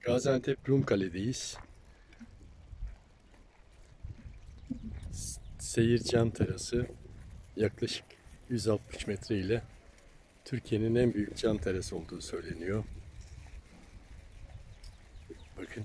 Gaziantep Rumkale'deyiz. S- Seyir cam terası yaklaşık 160 metre ile Türkiye'nin en büyük cam terası olduğu söyleniyor. Bakın.